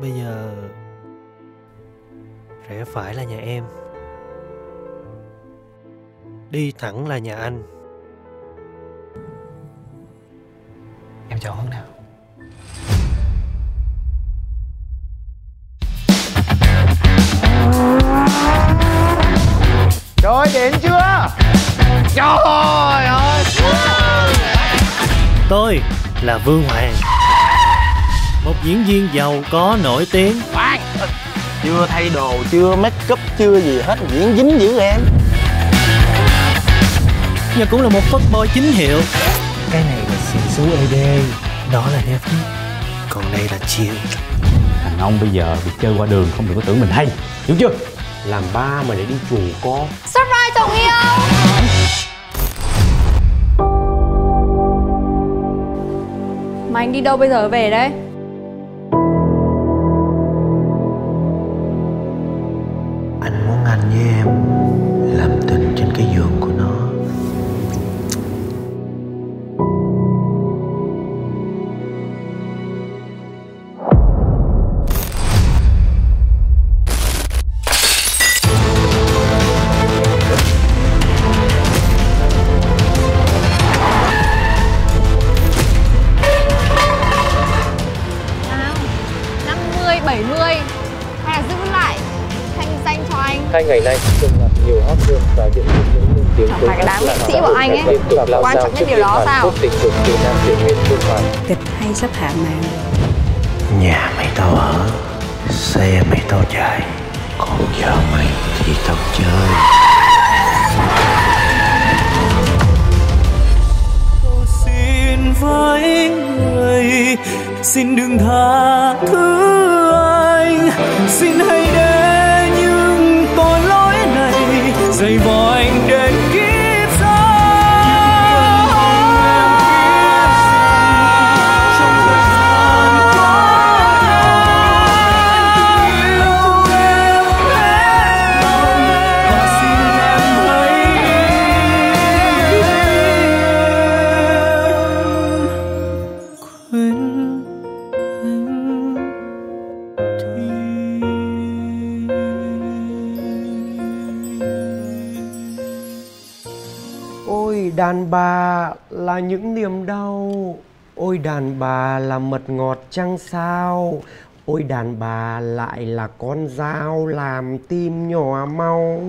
Bây giờ Rẽ phải là nhà em. Đi thẳng là nhà anh. Em chọn hướng nào Rồi đến chưa? Trời ơi. Tôi là Vương Hoàng Một diễn viên giàu có nổi tiếng. Khoan Chưa thay đồ, chưa make up, chưa gì hết Diễn dính dữ em. Và cũng là một phất boy chính hiệu. Cái này là xì xú ED Đó là nếp Còn đây là chiều Thằng ông bây giờ việc chơi qua đường không được có tưởng mình hay. Hiểu chưa? Làm ba mà để đi chuồng con Surprise chồng yêu? Mà anh đi đâu bây giờ về đấy với em làm tình trên cái giường của nó. Bảy mươi. Hay là giữ lại danh cho anh. Hai ngày nay từng gặp nhiều hot girl và điện thoại những lên tiếng Chẳng phải cái đám nghệ sĩ của anh ấy. Quan trọng nhất điều đó sao? tình dục từ nam diễn viên Phương Hoàng kịch hay sắp hạ màn? Nhà mày tao ở Xe mày tao chạy. Còn vợ mày thì tao chơi. Xin với người Xin đừng tha thứ anh. Xin hãy Ôi đàn bà là những niềm đau. Ôi đàn bà là mật ngọt trăng sao? Ôi đàn bà lại là con dao làm tim nhỏ mau